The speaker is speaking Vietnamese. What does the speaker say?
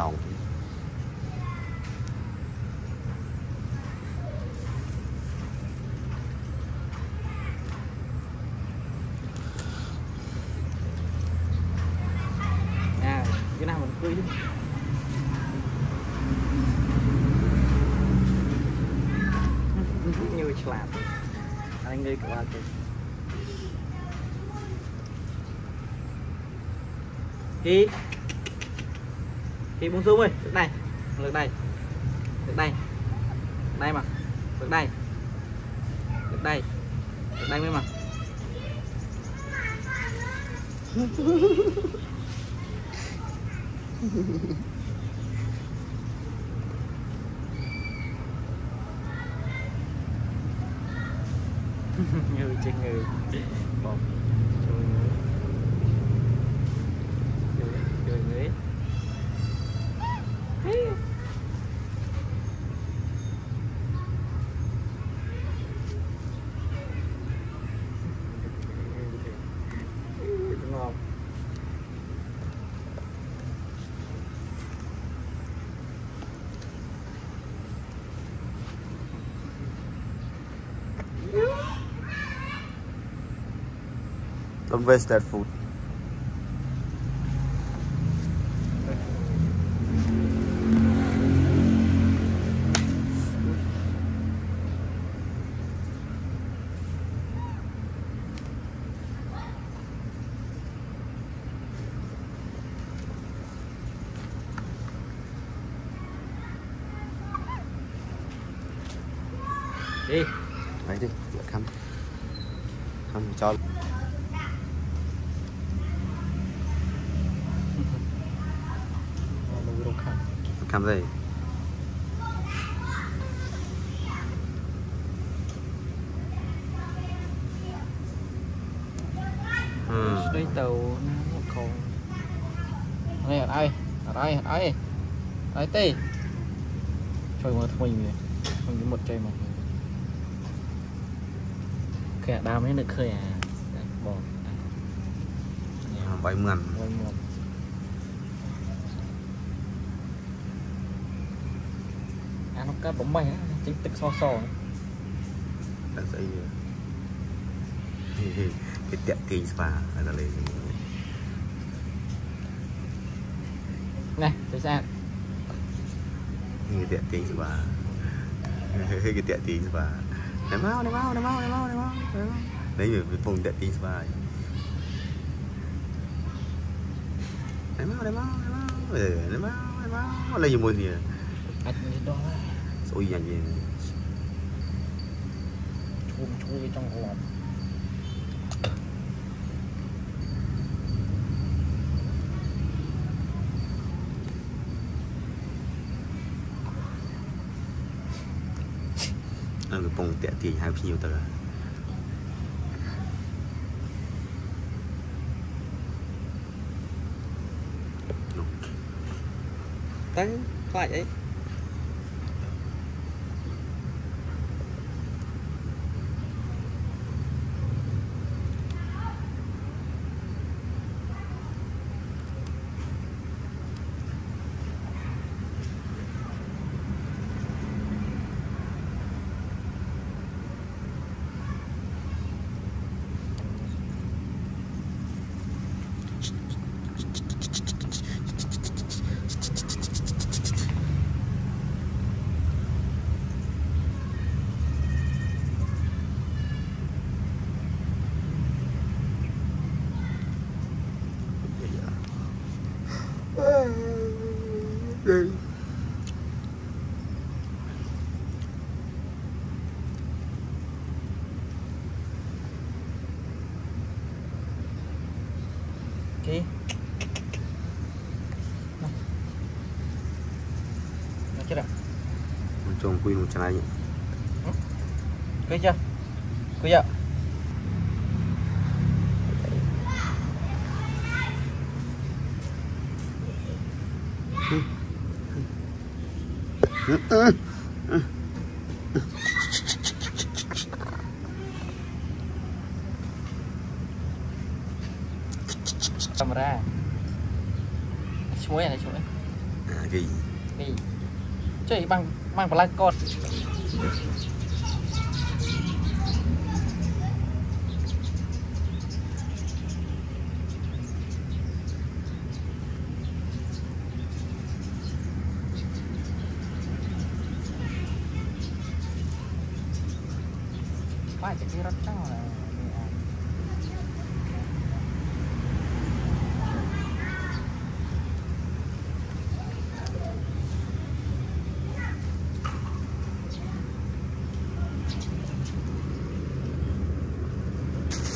តោង à cái nào mình cười đi như slap à, anh đi qua kìa đi khi buông xuống ơi lực này lực đây lực đây đây mà lực đây lực đây lực đây mới mà. Người trên người một chơi người chơi người. Don't waste that food. đi Đấy đi, lại khăm. Khăm cho khăm gì? Ừ. đây tàu nó còn đây ở đây ở đây ở đây. Đây tê. Trời mà mình mình cái một chơi mà. Kẻ đào mới được khơi à. Bỏ. Bảy mượn. À cá bóng bay á chính tức so so Đã dậy. Cái tiệm kinh spa là lấy. này thấy sao Cái tiệm kinh spa. Cái tiệm kinh spa. Này mau, này mau, này mau, này mau, này mau. này mau. Là vùng tiệm kinh spa. Này mau, này mau, này mau. Này mau, này mau. Lấy gì 오이야 지. 조금 조금 좀 고 맙. 아, 그 뽕, 떼, 떼, 하, 피, 요다 가. ตั้งไฟ nó chưa đâu Một chồng quy một trái nhỉ? cưới chưa? Cưới chưa កាមេរ៉ាឈ្មោះអីឈ្មោះអីគីគីចុះបាំងបាំងបន្លាច់កត់ 哇，这里热闹嘞！